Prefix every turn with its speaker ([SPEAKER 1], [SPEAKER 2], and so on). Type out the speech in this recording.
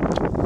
[SPEAKER 1] you.